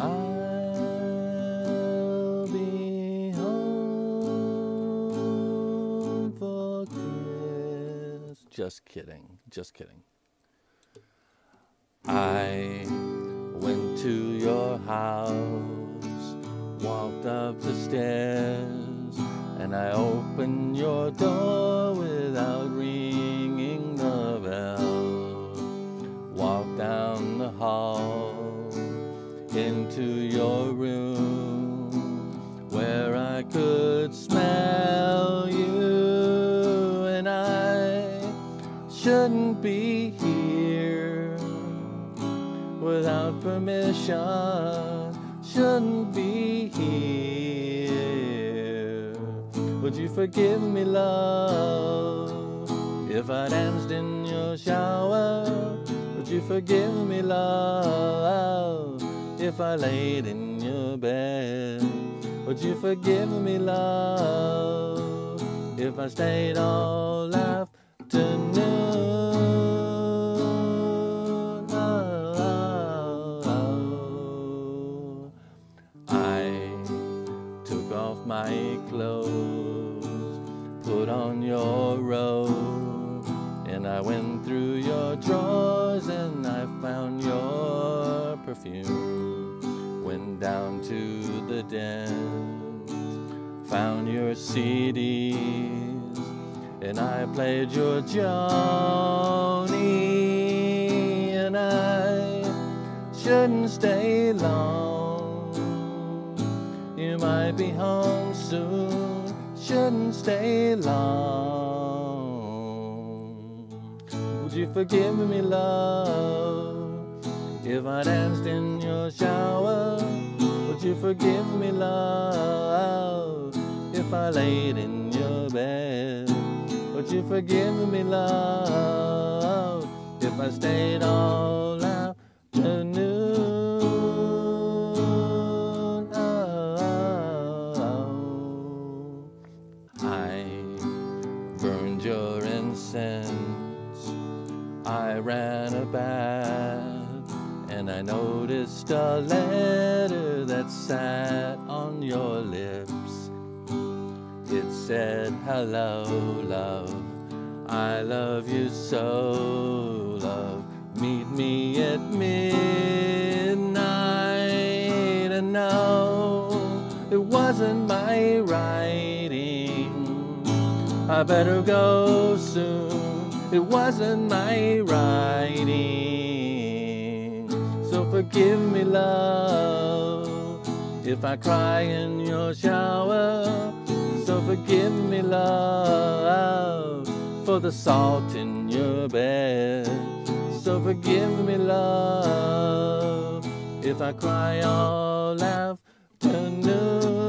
I'll be home for Christmas. Just kidding, just kidding. I went to your house, walked up the stairs, and I opened your door without ringing the bell. Walked down the hall into your room where I could smell you, and I shouldn't be here without permission. Shouldn't be here. Would you forgive me, love, if I danced in your shower? Would you forgive me, love, if I laid in your bed? Would you forgive me, love, if I stayed all afternoon? Oh, I took off my clothes, put on your robe, and I went through your drawers and I found your perfume. Found your CDs, and I played your Joni, and I shouldn't stay long. You might be home soon, shouldn't stay long. Would you forgive me, love, if I danced in your shower? Would you forgive me, love, if I laid in your bed? Would you forgive me, love, if I stayed all afternoon? Oh, I burned your incense. I ran a bath and I noticed a letter that sat on your lips. It said, Hello, love. I love you so, love. Meet me at midnight. And no, it wasn't my writing. I better go soon. It wasn't my writing. So forgive me, love, if I cry in your shower. So forgive me, love, for the salt in your bed. So forgive me, love, if I cry all afternoon.